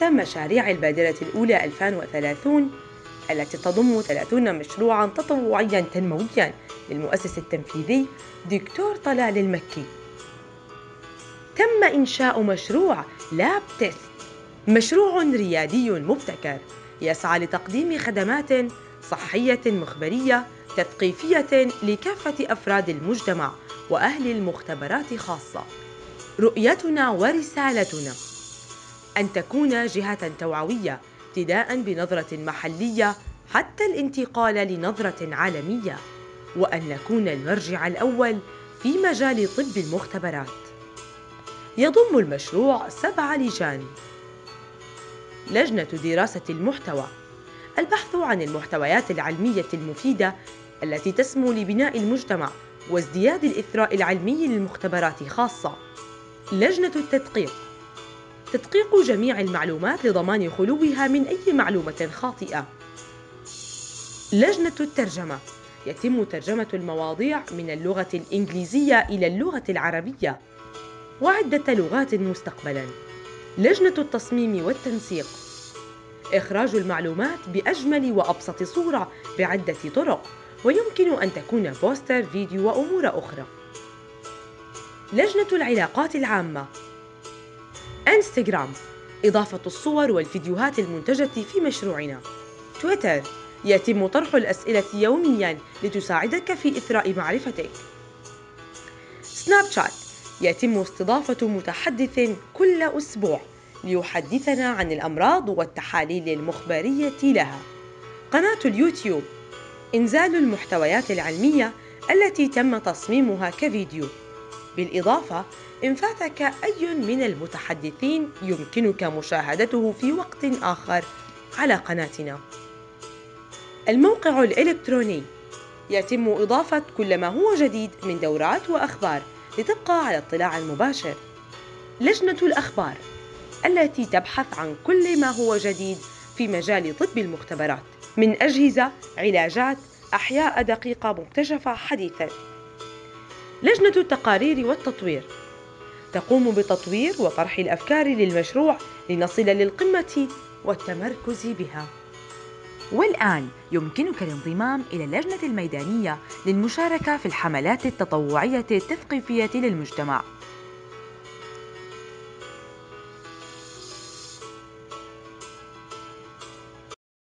تحت مشاريع البادرة الأولى 2030 التي تضم 30 مشروعا تطوعيا تنمويا للمؤسس التنفيذي دكتور طلال المكي. تم إنشاء مشروع لاب تيست مشروع ريادي مبتكر يسعى لتقديم خدمات صحية مخبرية تثقيفية لكافة أفراد المجتمع وأهل المختبرات خاصة. رؤيتنا ورسالتنا أن تكون جهة توعوية ابتداء بنظرة محلية حتى الانتقال لنظرة عالمية وأن نكون المرجع الأول في مجال طب المختبرات. يضم المشروع سبع لجان. لجنة دراسة المحتوى. البحث عن المحتويات العلمية المفيدة التي تسمو لبناء المجتمع وازدياد الإثراء العلمي للمختبرات خاصة. لجنة التدقيق. تدقيق جميع المعلومات لضمان خلوها من أي معلومة خاطئة. لجنة الترجمة. يتم ترجمة المواضيع من اللغة الإنجليزية إلى اللغة العربية. وعدة لغات مستقبلاً. لجنة التصميم والتنسيق. إخراج المعلومات بأجمل وأبسط صورة بعدة طرق. ويمكن أن تكون بوستر فيديو وأمور أخرى. لجنة العلاقات العامة. انستغرام. إضافة الصور والفيديوهات المنتجة في مشروعنا. تويتر. يتم طرح الأسئلة يومياً لتساعدك في إثراء معرفتك. سناب شات. يتم استضافة متحدث كل أسبوع ليحدثنا عن الأمراض والتحاليل المخبرية لها. قناة اليوتيوب. إنزال المحتويات العلمية التي تم تصميمها كفيديو. بالإضافة إن فاتك أي من المتحدثين يمكنك مشاهدته في وقت آخر على قناتنا. الموقع الإلكتروني يتم إضافة كل ما هو جديد من دورات وأخبار لتبقى على اطلاع مباشر. لجنة الأخبار التي تبحث عن كل ما هو جديد في مجال طب المختبرات من أجهزة، علاجات، أحياء دقيقة مكتشفة حديثاً. لجنة التقارير والتطوير. تقوم بتطوير وطرح الأفكار للمشروع لنصل للقمة والتمركز بها. والآن يمكنك الانضمام إلى اللجنة الميدانية للمشاركة في الحملات التطوعية التثقيفية للمجتمع.